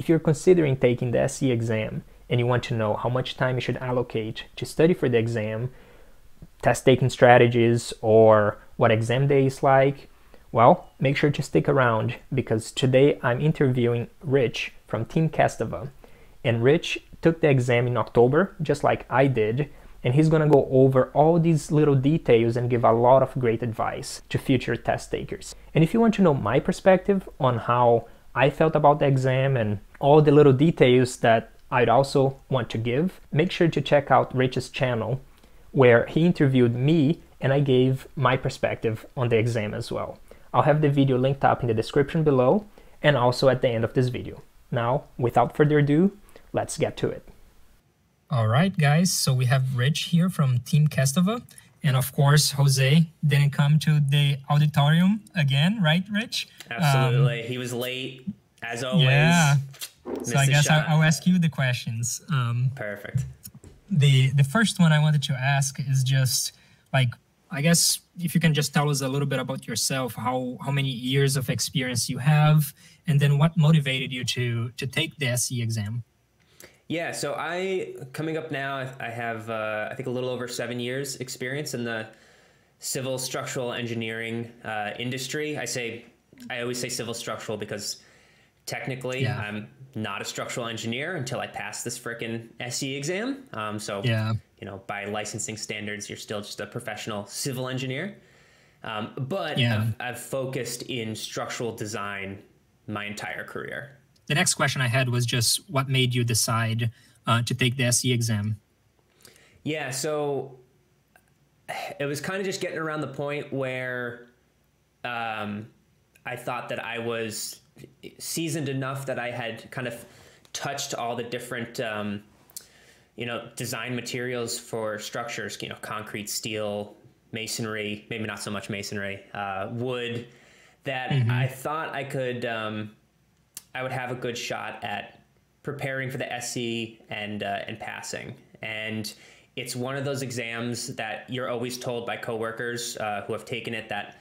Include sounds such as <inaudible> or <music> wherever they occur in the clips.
If you're considering taking the SE exam and you want to know how much time you should allocate to study for the exam, test taking strategies, or what exam day is like, well, make sure to stick around because today I'm interviewing Rich from Team Kestava. And Rich took the exam in October, just like I did, and he's gonna go over all these little details and give a lot of great advice to future test takers. And if you want to know my perspective on how I felt about the exam and all the little details that I'd also want to give, make sure to check out Rich's channel where he interviewed me and I gave my perspective on the exam as well. I'll have the video linked up in the description below and also at the end of this video. Now, without further ado, let's get to it. All right, guys, so we have Rich here from Team Kestava. And of course, Jose didn't come to the auditorium again, right, Rich? Absolutely. Um, he was late, as always. Yeah. So I guess I'll, I'll, ask you the questions. Um, Perfect. The the first one I wanted to ask is just like I guess if you can just tell us a little bit about yourself, how how many years of experience you have, and then what motivated you to to take the SE exam. Yeah, so I coming up now, I have uh, I think a little over seven years experience in the civil structural engineering uh, industry. I say I always say civil structural because technically yeah. I'm not a structural engineer until I pass this freaking SE exam. Um, so yeah you know, by licensing standards, you're still just a professional civil engineer. Um, but yeah. I've, I've focused in structural design my entire career. The next question I had was just what made you decide uh, to take the SE exam? Yeah, so it was kind of just getting around the point where um, I thought that I was seasoned enough that I had kind of touched all the different um, you know, design materials for structures, you know, concrete, steel, masonry, maybe not so much masonry, uh, wood, that mm-hmm. I thought I could, um, I would have a good shot at preparing for the SE and uh, and passing. And it's one of those exams that you're always told by coworkers uh, who have taken it that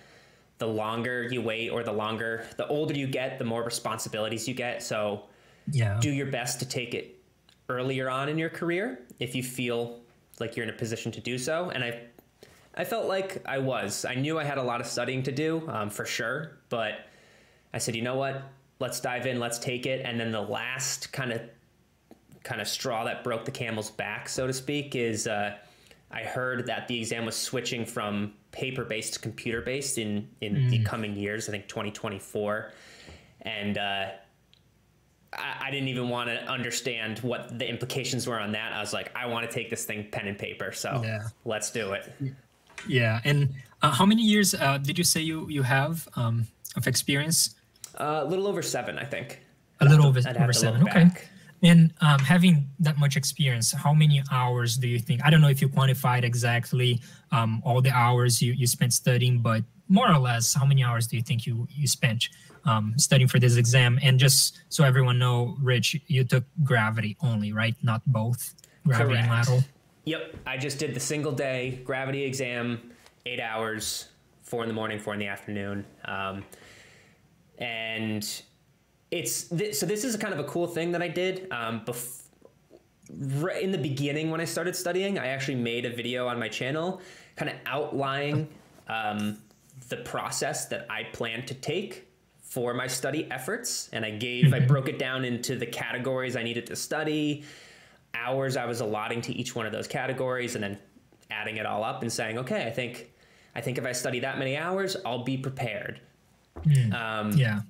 the longer you wait or the longer, the older you get, the more responsibilities you get. So yeah. do your best to take it earlier on in your career if you feel like you're in a position to do so. And I, I felt like I was. I knew I had a lot of studying to do um, for sure, but I said, you know what? Let's dive in. Let's take it. And then the last kind of kind of straw that broke the camel's back, so to speak, is uh, I heard that the exam was switching from paper based to computer based in in mm. the coming years. I think 2024, and uh, I, I didn't even want to understand what the implications were on that. I was like, I want to take this thing pen and paper. So yeah. let's do it. Yeah. And uh, how many years uh, did you say you, you have um, of experience? Uh, a little over seven, I think. A little over, over seven. Okay. Back. And um, having that much experience, how many hours do you think? I don't know if you quantified exactly um, all the hours you, you spent studying, but more or less, how many hours do you think you, you spent um, studying for this exam. And just so everyone know, Rich, you took gravity only, right? Not both gravity Correct. and lateral. Yep, I just did the single day gravity exam, eight hours, four in the morning, four in the afternoon, um, and it's th- so this is a kind of a cool thing that I did. Um, bef- right in the beginning when I started studying, I actually made a video on my channel, kind of outlining um, the process that I plan to take for my study efforts. And I gave, I broke it down into the categories I needed to study, hours I was allotting to each one of those categories, and then adding it all up and saying, okay, I think, I think if I study that many hours, I'll be prepared. Mm. Um, yeah.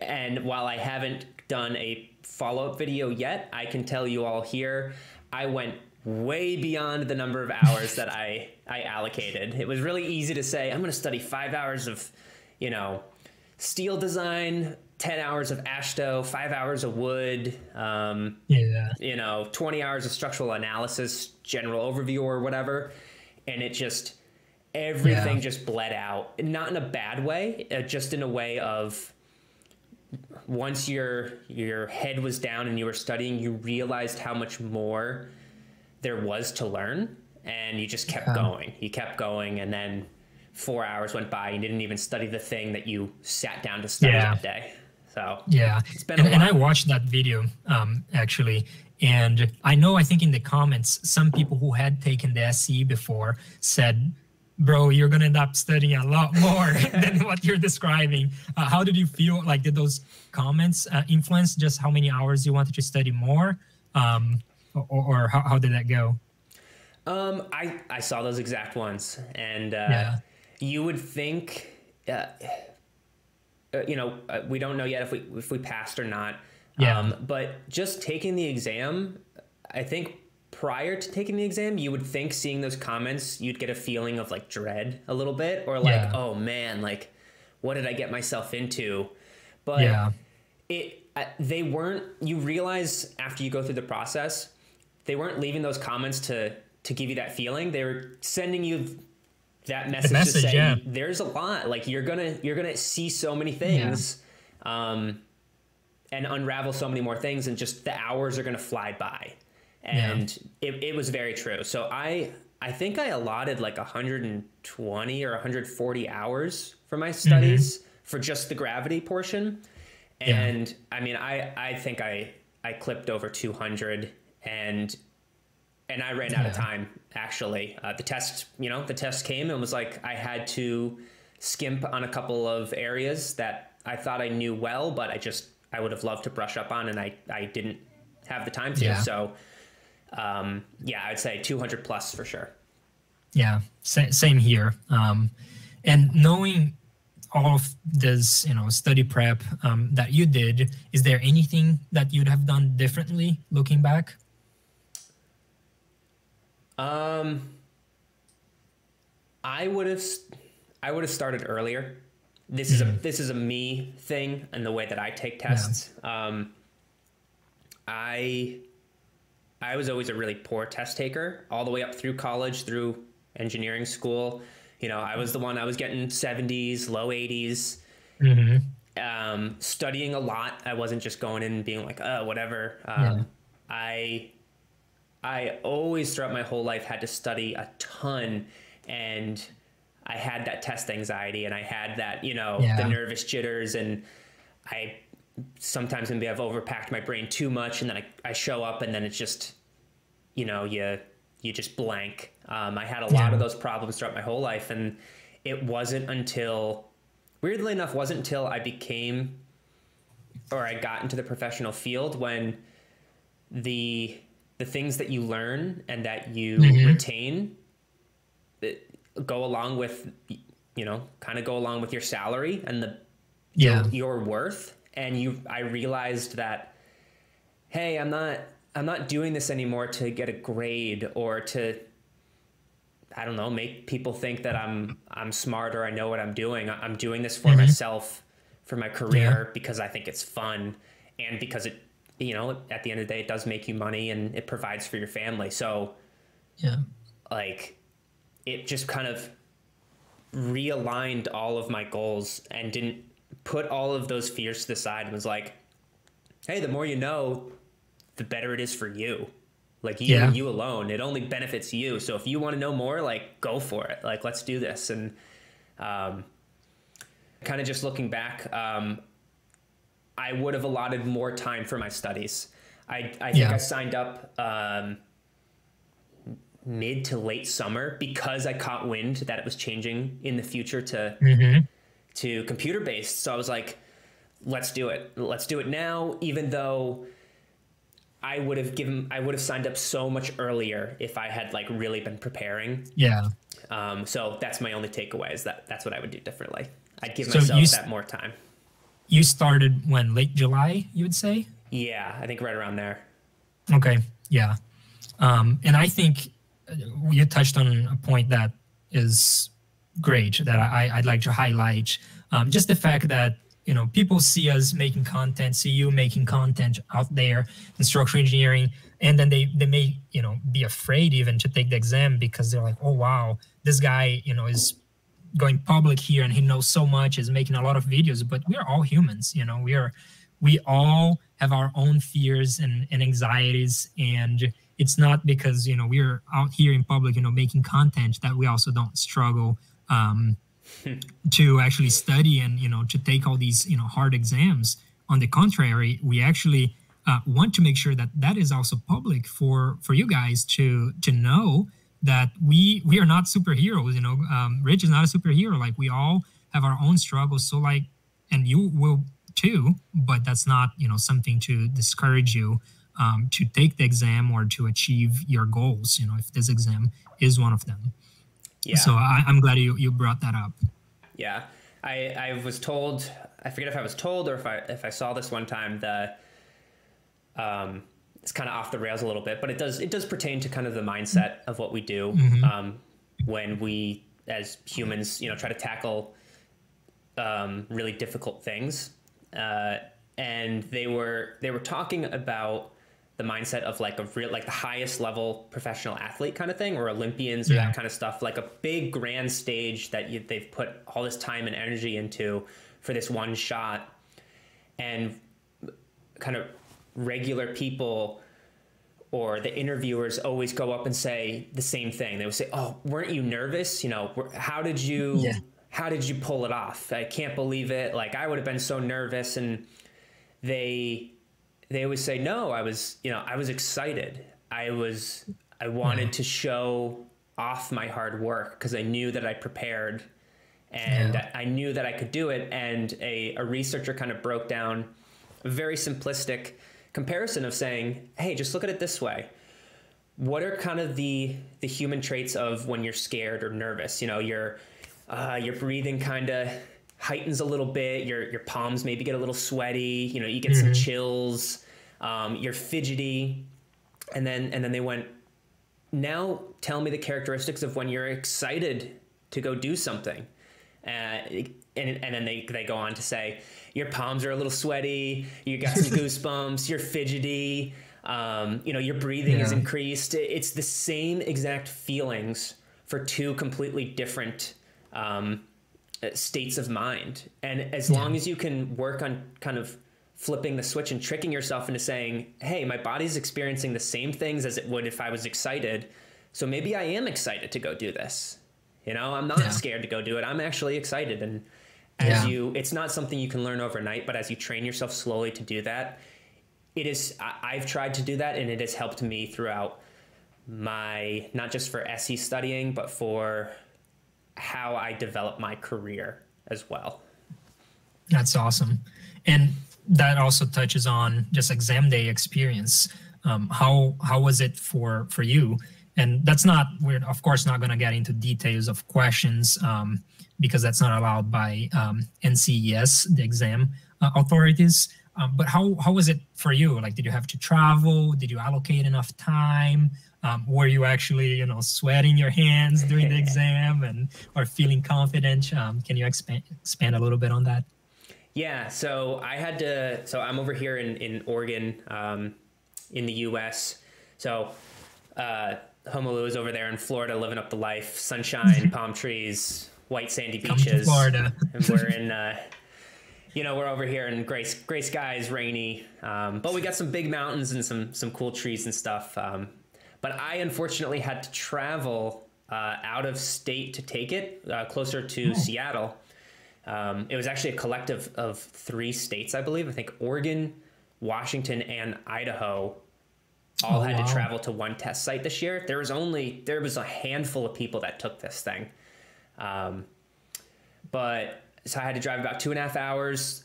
And while I haven't done a follow up video yet, I can tell you all here, I went way beyond the number of hours that I, I allocated. It was really easy to say, I'm going to study five hours of, you know, steel design, 10 hours of AASHTO, five hours of wood, um, yeah. you know, 20 hours of structural analysis, general overview or whatever. And it just, everything yeah. just bled out. Not in a bad way, uh, just in a way of once your your head was down and you were studying, you realized how much more there was to learn and you just kept yeah. going. You kept going and then four hours went by and you didn't even study the thing that you sat down to study yeah. that day. So yeah, it's been and, and, I watched that video um, actually, and I know I think in the comments some people who had taken the SE before said, "Bro, you're gonna end up studying a lot more <laughs> than what you're describing." Uh, how did you feel? Like, did those comments uh, influence just how many hours you wanted to study more, um, or, or how, how did that go? Um, I I saw those exact ones, and uh, yeah. you would think, uh, uh, you know, uh, we don't know yet if we if we passed or not. Yeah. Um, but just taking the exam, I think prior to taking the exam, you would think seeing those comments, you'd get a feeling of like dread a little bit, or like, yeah. oh man, like what did I get myself into? But yeah. it uh, they weren't. You realize after you go through the process, they weren't leaving those comments to to give you that feeling. They were sending you that message, message to say yeah. there's a lot. Like you're gonna you're gonna see so many things, yeah. um, and unravel so many more things, and just the hours are gonna fly by. And yeah. it, it was very true. So I I think I allotted like 120 or 140 hours for my studies mm-hmm. for just the gravity portion. And I mean I I think I I clipped over 200 and and I ran out of time. Actually, uh, the test, you know, the test came and was like I had to skimp on a couple of areas that I thought I knew well, but I just I would have loved to brush up on, and I I didn't have the time to. Yeah. So, um, yeah, I'd say 200 plus for sure. Yeah, same here. Um, and knowing all of this, you know, study prep um, that you did, is there anything that you'd have done differently looking back? Um, I would have, I would have started earlier. This is a mm-hmm. this is a me thing and the way that I take tests. Yeah. Um, I I was always a really poor test taker all the way up through college, through engineering school. You know, I was the one I was getting 70s, low 80s. Mm-hmm. Um, studying a lot. I wasn't just going in and being like, oh, whatever. Um, yeah. I I always throughout my whole life had to study a ton and I had that test anxiety and I had that, you know, yeah. the nervous jitters and I sometimes maybe I've overpacked my brain too much and then I, I show up and then it's just, you know, you, you just blank. Um, I had a lot yeah. of those problems throughout my whole life and it wasn't until, weirdly enough, wasn't until I became, or I got into the professional field when the the things that you learn and that you mm-hmm. retain go along with you know kind of go along with your salary and the yeah your, your worth and you i realized that hey i'm not i'm not doing this anymore to get a grade or to i don't know make people think that i'm i'm smart or i know what i'm doing i'm doing this for mm-hmm. myself for my career yeah. because i think it's fun and because it you know, at the end of the day, it does make you money and it provides for your family. So, yeah, like it just kind of realigned all of my goals and didn't put all of those fears to the side and was like, hey, the more you know, the better it is for you. Like you, yeah. you alone, it only benefits you. So if you want to know more, like go for it. Like let's do this. And um, kind of just looking back, um, I would have allotted more time for my studies. I, I think yeah. I signed up um, mid to late summer because I caught wind that it was changing in the future to mm-hmm. To computer based. So I was like, let's do it. Let's do it now, even though I would have given I would have signed up so much earlier if I had like really been preparing. Yeah. Um, so that's my only takeaway is that that's what I would do differently. I'd give so myself that more time you started when late July, you would say? Yeah, I think right around there. Okay, yeah, um, and I think uh, you touched on a point that is great that I, I'd like to highlight. Um, just the fact that you know people see us making content, see you making content out there in structural engineering, and then they they may you know be afraid even to take the exam because they're like, oh wow, this guy you know is going public here and he knows so much is making a lot of videos but we are all humans you know we are we all have our own fears and, and anxieties and it's not because you know we're out here in public you know making content that we also don't struggle um, to actually study and you know to take all these you know hard exams on the contrary, we actually uh, want to make sure that that is also public for for you guys to to know that we we are not superheroes. You know, um, Rich is not a superhero. Like we all have our own struggles. So like, and you will too. But that's not you know something to discourage you um, to take the exam or to achieve your goals. You know, if this exam is one of them. Yeah. So I, I'm glad you you brought that up. Yeah. I, I was told I forget if I was told or if I if I saw this one time the um, it's kind of off the rails a little bit, but it does it does pertain to kind of the mindset of what we do mm-hmm. um, when we as humans, you know, try to tackle um, really difficult things. Uh, and they were they were talking about the mindset of like a real like the highest level professional athlete kind of thing or olympians or yeah. that kind of stuff like a big grand stage that you, they've put all this time and energy into for this one shot and kind of regular people or the interviewers always go up and say the same thing. They would say, "Oh, weren't you nervous? You know, how did you yeah. how did you pull it off? I can't believe it. Like I would have been so nervous." And they they always say, "No, I was, you know, I was excited. I was I wanted yeah. to show off my hard work because I knew that I prepared and yeah. I knew that I could do it." And a, a researcher kind of broke down a very simplistic comparison of saying, hey, just look at it this way. What are kind of the the human traits of when you're scared or nervous? You know, your uh, your breathing kind of heightens a little bit. Your your palms maybe get a little sweaty. You know, you get mm-hmm. some chills. Um, you're fidgety, and then and then they went. Now tell me the characteristics of when you're excited to go do something. Uh, and, and then they, they go on to say your palms are a little sweaty, you got some <laughs> goosebumps, you're fidgety, um, you know, your breathing yeah. is increased. It's the same exact feelings for two completely different um, Uh, states of mind. And as yeah. long as you can work on kind of flipping the switch and tricking yourself into saying, hey, my body's experiencing the same things as it would if I was excited. So maybe I am excited to go do this. You know, I'm not yeah. scared to go do it. I'm actually excited. And as yeah. you it's not something you can learn overnight but as you train yourself slowly to do that it is I, have tried to do that and it has helped me throughout my not just for SE studying but for how I develop my career as well that's awesome and that also touches on just exam day experience um, how how was it for for you and that's not we're of course not going to get into details of questions um, because that's not allowed by um, NCEES, the exam uh, authorities. Um, but how, how was it for you? Like, did you have to travel? Did you allocate enough time? Um, were you actually, you know, sweating your hands during the <laughs> exam and or feeling confident? Um, can you expand expand a little bit on that? Yeah. So I had to. So I'm over here in in Oregon, um, in the U.S. So. Uh, Rômulo is over there in Florida, living up the life, sunshine, <laughs> palm trees, white sandy beaches. Florida. and we're <laughs> in, uh, you know, we're over here in gray, gray skies, rainy. Um, but we got some big mountains and some some cool trees and stuff. Um, but I unfortunately had to travel uh, out of state to take it, uh, closer to oh. Seattle. Um, it was actually a collective of three states, I believe. I think Oregon, Washington, and Idaho all oh, had wow. to travel to one test site this year. There was only there was a handful of people that took this thing. Um, but so I had to drive about two and a half hours.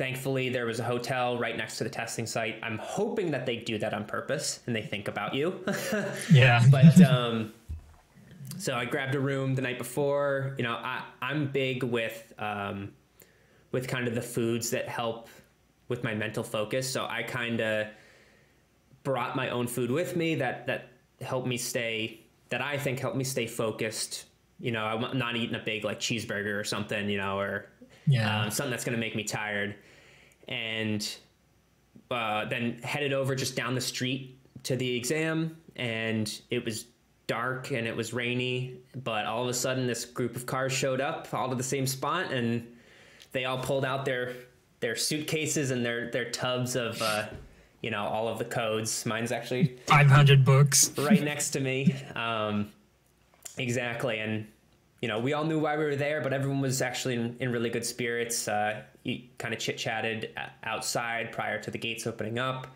Thankfully, there was a hotel right next to the testing site. I'm hoping that they do that on purpose and they think about you. <laughs> yeah. But um, so I grabbed a room the night before. You know, I, I'm big with um, with kind of the foods that help with my mental focus. So I kind of brought my own food with me that that helped me stay that I think helped me stay focused you know, I'm not eating a big like cheeseburger or something, you know, or yeah. um, something that's going to make me tired. And uh, then headed over just down the street to the exam, and it was dark and it was rainy. But all of a sudden, this group of cars showed up, all to the same spot, and they all pulled out their their suitcases and their their tubs of. Uh, you know all of the codes. Mine's actually 500 books right next to me. Um, Exactly, and you know we all knew why we were there, but everyone was actually in, in really good spirits. Uh, kind of chit chatted outside prior to the gates opening up,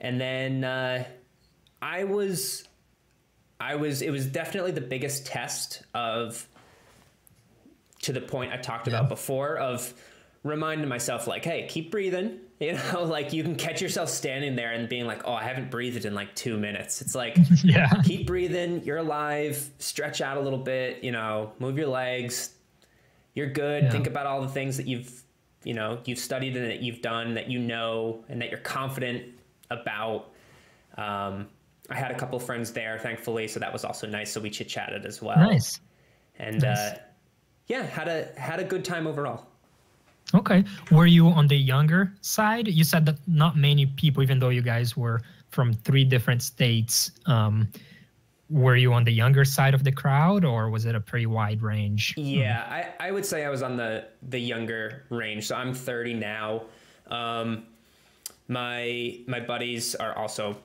and then uh, I was, I was. It was definitely the biggest test of, to the point I talked yeah. about before of reminding myself like, hey, keep breathing. <laughs> You know, like you can catch yourself standing there and being like, oh, I haven't breathed in like two minutes. It's like, <laughs> yeah, keep breathing. You're alive. Stretch out a little bit. You know, move your legs. You're good. Yeah. Think about all the things that you've, you know, you've studied and that you've done that you know and that you're confident about. Um, I had a couple friends there, thankfully, so that was also nice. So we chit chatted as well. Nice. And nice. Uh, yeah, had a had a good time overall. Okay. Were you on the younger side? You said that not many people, even though you guys were from three different states, um, were you on the younger side of the crowd or was it a pretty wide range? Yeah, I, I would say I was on the, the younger range. So I'm 30 now. Um, my my buddies are also,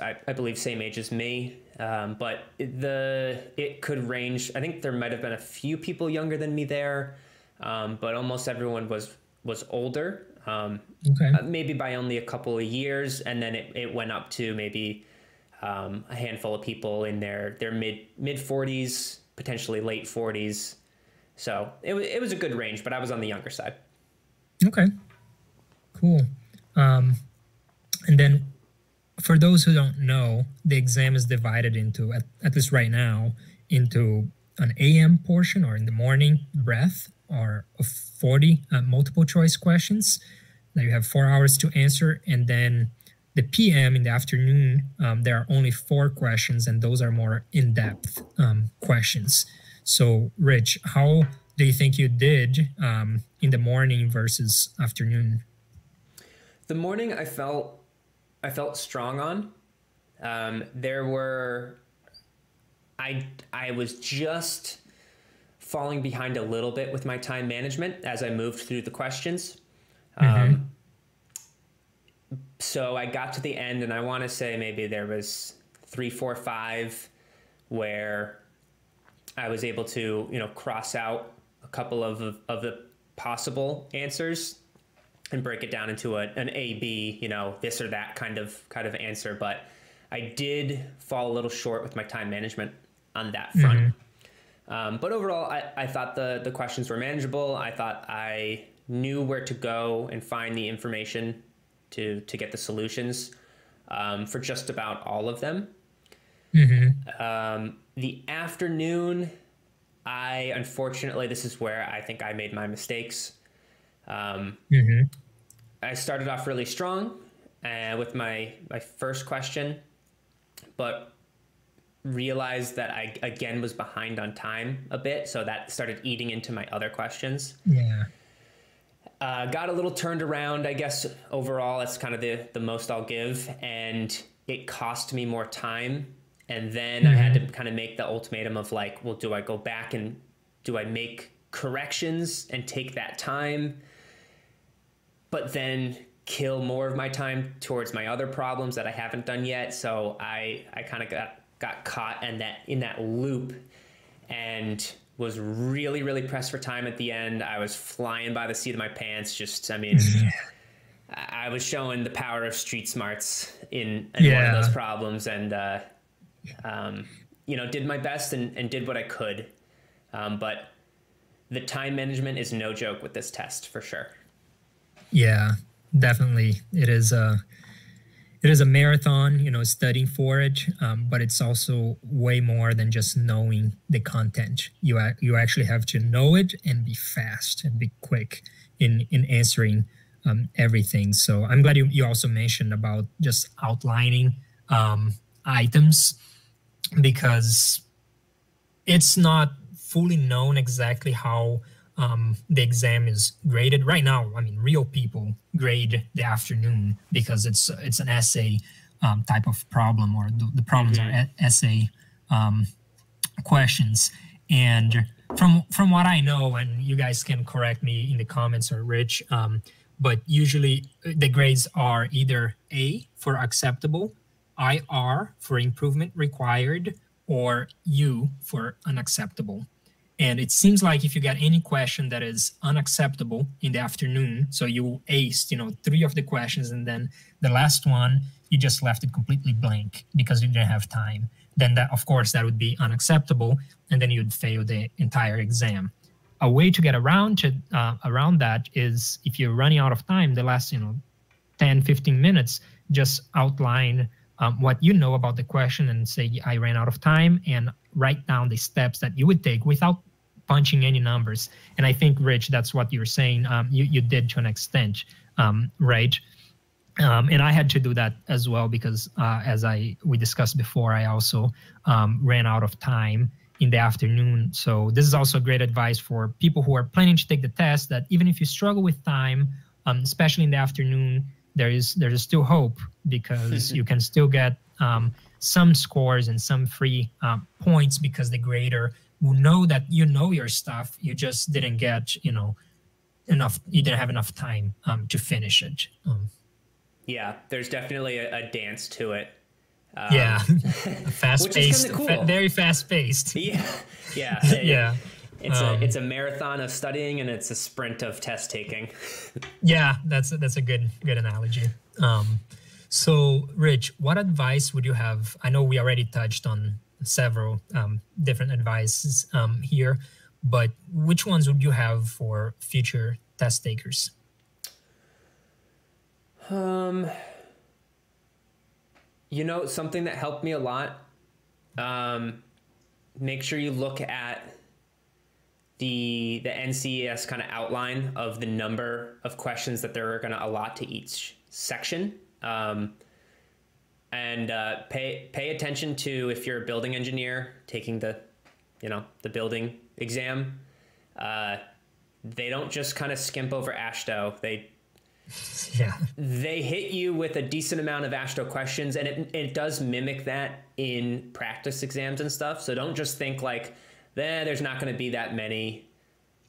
I, I believe, same age as me. Um, but the it could range. I think there might have been a few people younger than me there um, but almost everyone was was older. Um, okay. Uh, maybe by only a couple of years, and then it, it went up to maybe um, a handful of people in their their mid mid forties, potentially late forties. So it was it was a good range, but I was on the younger side. Okay, cool. Um, and then for those who don't know, the exam is divided into at, at least right now into an AM portion or in the morning breath are 40 uh, multiple choice questions that you have four hours to answer. And then the PM in the afternoon, um, there are only four questions, and those are more in depth um, questions. So, Rich, how do you think you did um, in the morning versus afternoon? The morning, I felt I felt strong on. Um, there were I I was just falling behind a little bit with my time management as I moved through the questions. Mm-hmm. Um, so I got to the end, and I want to say maybe there was three, four, five, where I was able to, you know, cross out a couple of of the possible answers and break it down into a, an A B, you know, this or that kind of kind of answer. But I did fall a little short with my time management on that front. Mm-hmm. Um, but overall, I, I thought the, the questions were manageable. I thought I knew where to go and find the information to, to get the solutions um, for just about all of them. Mm-hmm. Um, the afternoon, I unfortunately, this is where I think I made my mistakes. Um, mm-hmm. I started off really strong uh, with my, my first question, but realized that I again was behind on time a bit, so that started eating into my other questions. Yeah. Uh, got a little turned around, I guess. Overall, that's kind of the the most I'll give, and it cost me more time. And then mm-hmm. I had to mm-hmm. kind of make the ultimatum of like, well, do I go back and do I make corrections and take that time, but then kill more of my time towards my other problems that I haven't done yet? So I I kind of got got caught in that in that loop and was really really pressed for time at the end. I was flying by the seat of my pants. Just I mean. I was showing the power of street smarts in, in yeah. one of those problems, and uh, um, you know, did my best and, and did what I could. Um, but the time management is no joke with this test for sure. Yeah, definitely. It is. Uh, it is a marathon, you know, studying for it, um, but it's also way more than just knowing the content. You you actually have to know it and be fast and be quick in in answering um, everything. So I'm glad you, you also mentioned about just outlining um, items because it's not fully known exactly how um, the exam is graded. Right now i mean real people grade the afternoon because it's it's an essay um, type of problem or the, the problems mm-hmm. are essay um, questions. And from from what i know and you guys can correct me in the comments or rich um, but usually uh, the grades are either a for acceptable ir for improvement required or u for unacceptable And it seems like if you get any question that is unacceptable in the afternoon, so you aced, you know, three of the questions, and then the last one you just left it completely blank because you didn't have time, then that of course that would be unacceptable, and then you'd fail the entire exam. A way to get around to uh, around that is if you're running out of time, the last you know 10, 15 minutes, just outline um, what you know about the question and say I ran out of time and write down the steps that you would take without punching any numbers. And I think, Rich, that's what you're saying. Um, you you did to an extent, um, right? Um, and I had to do that as well because, uh, as I we discussed before, I also um, ran out of time in the afternoon. So this is also great advice for people who are planning to take the test. That even if you struggle with time, um, especially in the afternoon, there is there is still hope because <laughs> you can still get um, some scores and some free uh, points because the grader will know that you know your stuff. You just didn't get, you know, enough. You didn't have enough time um, to finish it. Um, yeah, there's definitely a, a dance to it. Um, yeah, <laughs> <laughs> fast paced, cool. fa- very fast paced. <laughs> Yeah, yeah, yeah. It's um, a it's a marathon of studying and it's a sprint of test taking. yeah, that's that's a good good analogy. Um, so, Rich, what advice would you have? I know we already touched on several um, different advices um, here, but which ones would you have for future test takers? Um, you know, something that helped me a lot. Um, make sure you look at the the NCEES kind of outline of the number of questions that they're going to allot to each section. Um, and uh, pay pay attention to if you're a building engineer taking the you know the building exam. Uh, they don't just kind of skimp over AASHTO. They <laughs> yeah. they hit you with a decent amount of AASHTO questions and it, it does mimic that in practice exams and stuff. So don't just think like eh, there's not going to be that many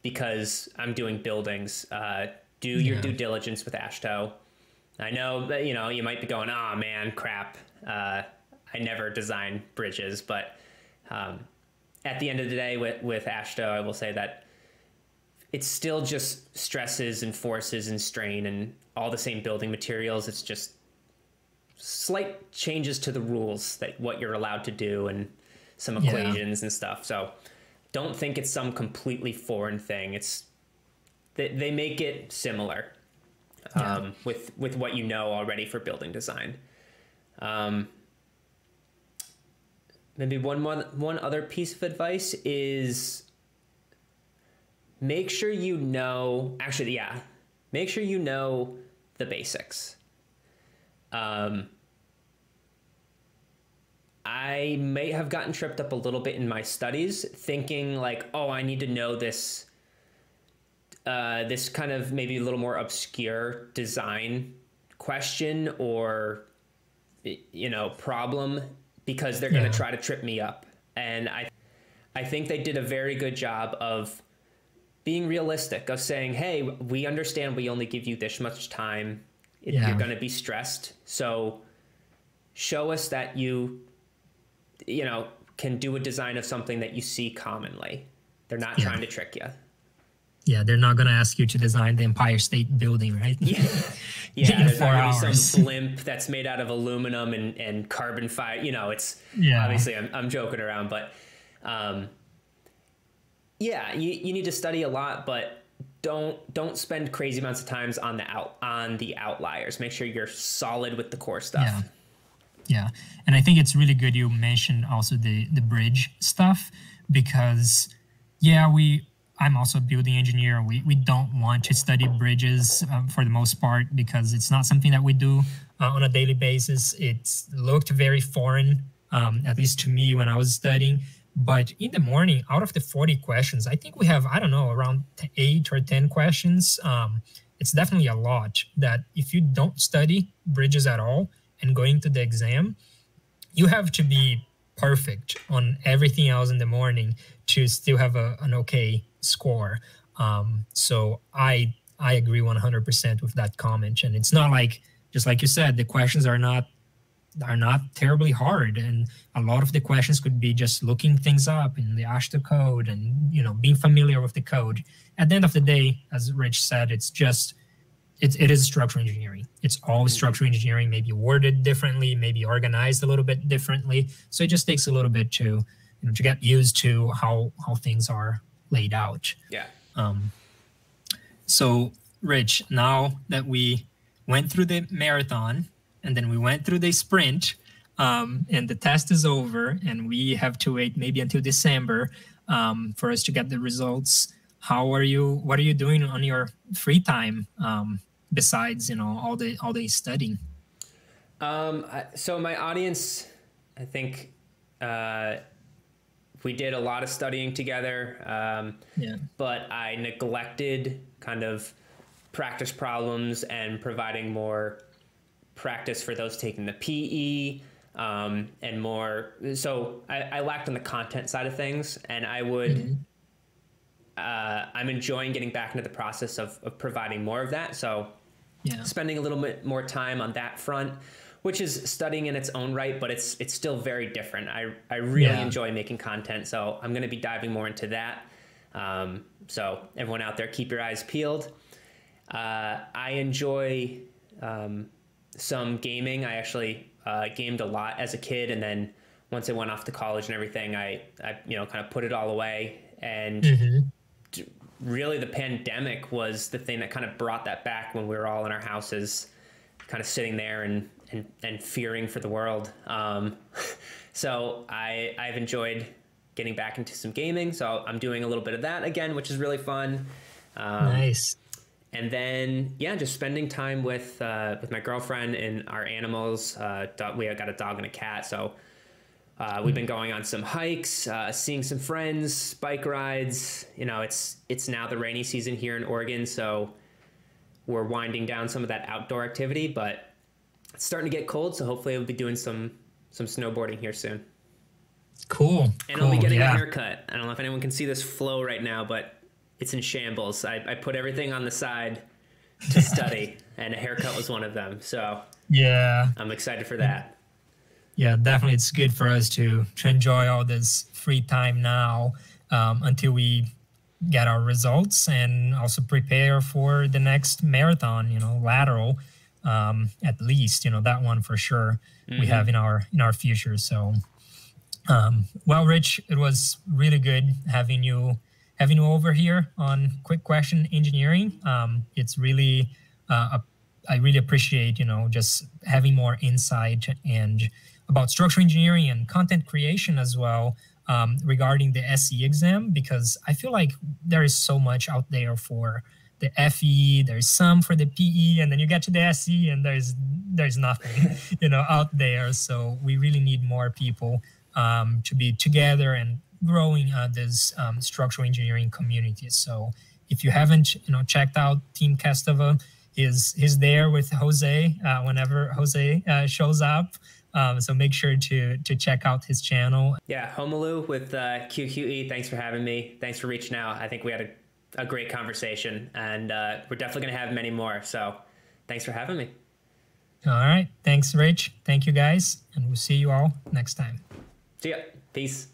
because i'm doing buildings. Uh, do your due diligence with AASHTO I know that you know you might be going, "Oh man, crap! Uh, I never design bridges." But um, at the end of the day, with with AASHTO, I will say that it's still just stresses and forces and strain and all the same building materials. It's just slight changes to the rules that what you're allowed to do and some equations yeah. and stuff. So don't think it's some completely foreign thing. It's they, they make it similar yeah. um, with with what you know already for building design. Um, maybe one more, one other piece of advice is make sure you know. Actually, yeah, make sure you know the basics. Um, I may have gotten tripped up a little bit in my studies, thinking like, oh, I need to know this uh, this kind of maybe a little more obscure design question or you know problem because they're going to try to trip me up. And i i think they did a very good job of being realistic of saying hey we understand we only give you this much time. Yeah. you're going to be stressed. So show us that you you know can do a design of something that you see commonly. They're not yeah. trying to trick you yeah, they're not gonna ask you to design the Empire State Building, right? Yeah, <laughs> yeah. there's not be some <laughs> blimp that's made out of aluminum and, and carbon fiber. You know, it's yeah. Obviously, I'm I'm joking around, but um, yeah, you you need to study a lot, but don't don't spend crazy amounts of times on the out on the outliers. Make sure you're solid with the core stuff. Yeah. Yeah, and I think it's really good you mentioned also the the bridge stuff because yeah, we I'm also a building engineer. We, we don't want to study bridges um, for the most part because it's not something that we do uh, on a daily basis. It looked very foreign, um, at least to me when I was studying. But in the morning, out of the 40 questions, I think we have, I don't know, around eight or 10 questions. Um, it's definitely a lot that if you don't study bridges at all and going to the exam, you have to be perfect on everything else in the morning to still have a, an okay score. Um, so I I agree 100% with that comment. And it's not like just like you said, the questions are not are not terribly hard and a lot of the questions could be just looking things up in the AASHTO code and you know being familiar with the code at the end of the day as rich said it's just it, it is structural engineering it's all mm-hmm. structural engineering maybe worded differently maybe organized a little bit differently so it just takes a little bit to you know to get used to how how things are laid out. Yeah. Um so rich now that we went through the marathon and then we went through the sprint um, and the test is over and we have to wait maybe until december um, for us to get the results how are you what are you doing on your free time um, besides you know all the all the studying? Um, so my audience i think uh, we did a lot of studying together um, yeah. but i neglected kind of practice problems and providing more practice for those taking the PE um, and more. So I, I, lacked on the content side of things, and I would. Mm-hmm. Uh, I'm enjoying getting back into the process of, of providing more of that. So, yeah. spending a little bit more time on that front, which is studying in its own right, but it's it's still very different. I I really yeah. enjoy making content, so I'm going to be diving more into that. Um, so everyone out there, keep your eyes peeled. Uh, I enjoy um, some gaming. I actually uh, gamed a lot as a kid, and then once I went off to college and everything, I, I you know kind of put it all away. And mm-hmm. really, the pandemic was the thing that kind of brought that back when we were all in our houses, kind of sitting there and and, and fearing for the world. Um, <laughs> so I I've enjoyed getting back into some gaming. So I'm doing a little bit of that again, which is really fun. Um, nice and then yeah, just spending time with uh, with my girlfriend and our animals. Uh, we have got a dog and a cat, so uh, we've been going on some hikes, uh, seeing some friends, bike rides. You know, it's it's now the rainy season here in Oregon, so we're winding down some of that outdoor activity, but it's starting to get cold, so hopefully we'll be doing some some snowboarding here soon. Cool. And cool, I'll be getting yeah. a haircut. I don't know if anyone can see this flow right now, but it's in shambles. I, I put everything on the side to <laughs> study, and a haircut was one of them. So yeah, I'm excited for that. Yeah, definitely, it's good for us to to enjoy all this free time now um, until we get our results and also prepare for the next marathon. You know, lateral um, at least. You know that one for sure. Mm-hmm. We have in our in our future. So, um, well, Rich, it was really good having you having you over here on Quick Question Engineering. Um, it's really, uh, a, I really appreciate, you know, just having more insight and about structural engineering and content creation as well um, regarding the SE exam, because I feel like there is so much out there for the FE, there's some for the PE, and then you get to the SE and there's there's nothing, <laughs> you know, out there. So we really need more people um, to be together and growing uh, this um, structural engineering community. So if you haven't, you know, checked out Team Kestava, is is there with Jose uh, whenever Jose uh, shows up. Um, so make sure to to check out his channel. Yeah, Rômulo with uh, QQE. Thanks for having me. Thanks for reaching out. I think we had a, a great conversation, and uh, we're definitely going to have many more. So thanks for having me. All right. Thanks, Rich. Thank you, guys. And we'll see you all next time. See ya. Peace.